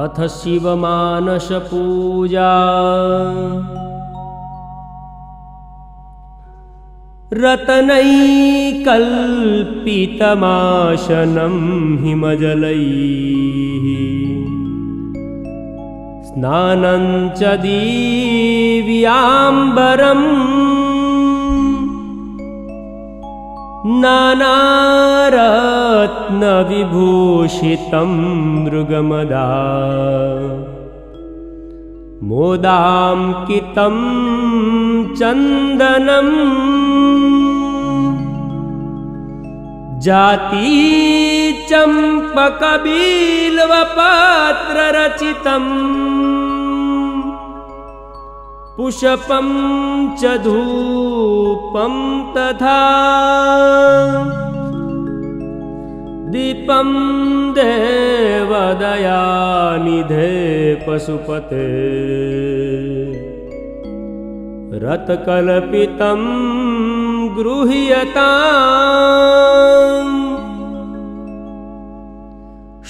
अथ शिवमानसपूजा। रतनैकल्पितमाशनं हिमजलैः। स्नानं च दीव्याम्बरम् नानारत्नविभूषितं मृगमदा। मोदाङ्कितं चन्दनम् जातीचम्पकबिल्वपात्ररचितम् पुष्पं च धूपं तथा दीपं देवदयानिधे पशुपते रथकल्पितं गृह्यता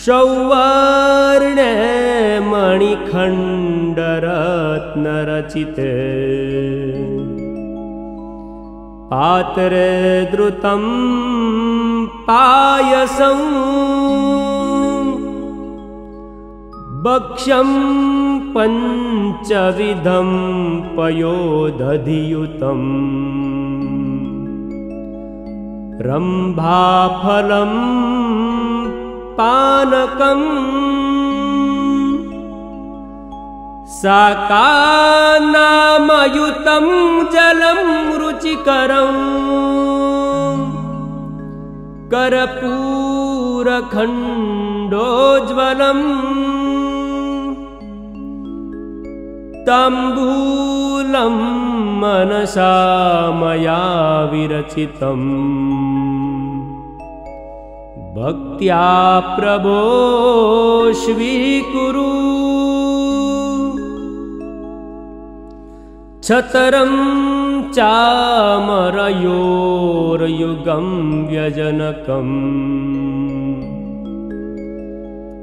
सौवर्णे मणिखण्डरत्नरचिते। पात्रे द्रुतं पायसम् भक्ष्यं पञ्चविधं पयोदधियुतम् रम्भाफलं पानकम्। साकानामयुतं जलं रुचिकरम् कर्पूरखण्डोज्ज्वलम्। ताम्बूलं मनसा मया विरचितम् भक्त्या प्रभो स्वीकुरु छतरं चामरयोर्युगं व्यजनकम्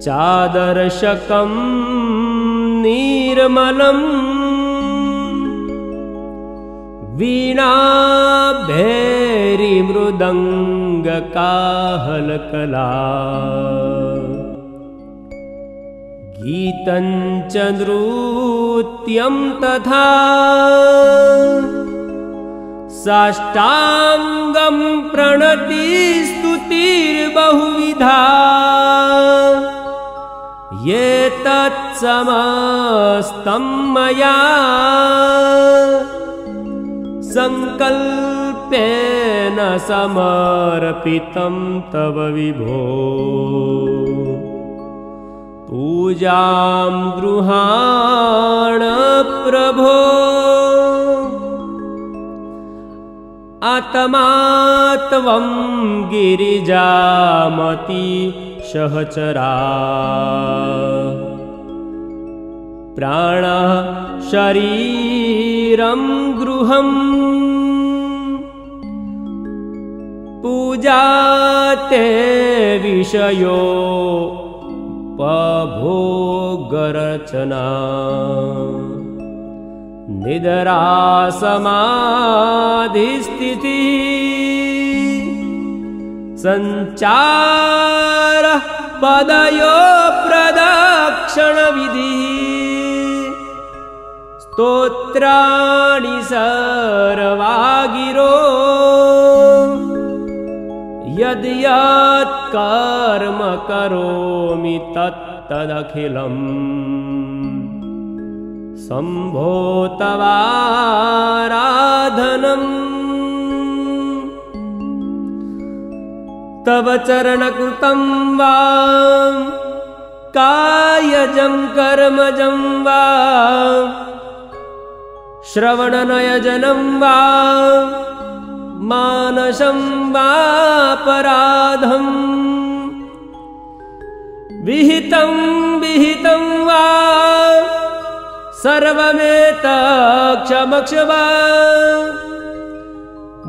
चादर्शकं निर्मलम् वीणाभेरिमृदङ्गकाहलकला गीतं च नृत्यं तथा साष्टाङ्गं प्रणतिस्तुतिर्बहुविधा ये तत्समस्तं मया सङ्कल्पेन समर्पितं तव विभो। पूजां गृहाण प्रभो। आत्मा त्वं गिरिजामति सहचरा। प्राणः गृहम् पूजा ते विषयो पभोगरचना। निदरासमाधिस्थितिः। सञ्चारः पदयो प्रदक्षिणविधिः स्तोत्राणि सर्वागिरो। यद् यत् कर्म तत्तदखिलम्। शम्भो तवाराधनम् तव चरणकृतं वा? कायजं कर्मजं वा श्रवणनयजनं वा मानसं वापराधम् विहितं विहितं वा सर्वमेतक्षमक्षवा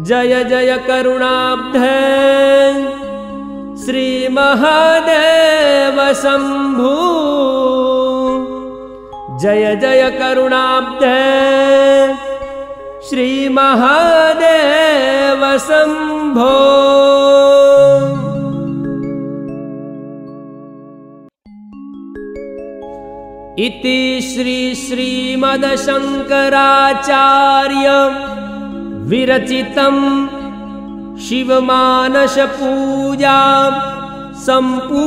जय जय करुणाब्धे श्रीमहादेव शम्भू जय जय करुणाब्धे श्रीमहादेव शम्भो। इति श्रीश्रीमदशङ्कराचार्य विरचितं शिवमानसपूजा सम्पूर्णम्